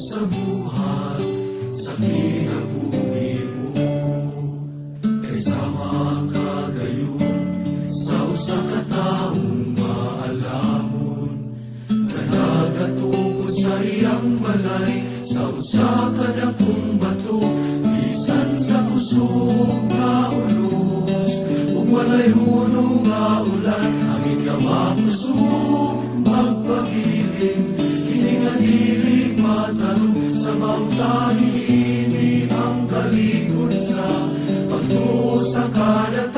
sa buhat sa kinabuhi mo. Kaysama ang kagayon sa usa ka taong maalamon. Nagatukod sa iyang balay sa usa ka dakong bato bisan sa kusog nga ulos walay hunong ulan bautani ini ang kalikod sa pagtuo sa kada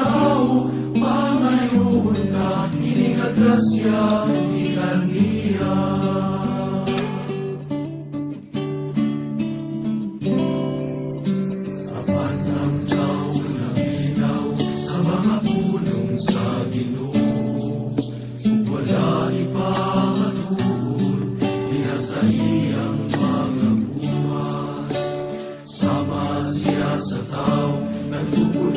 Natal, é tudo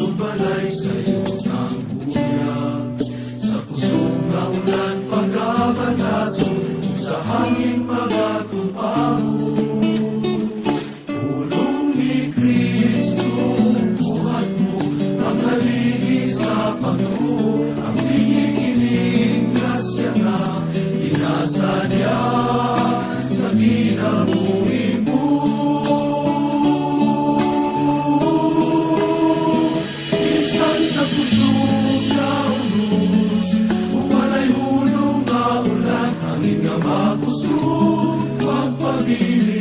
believe.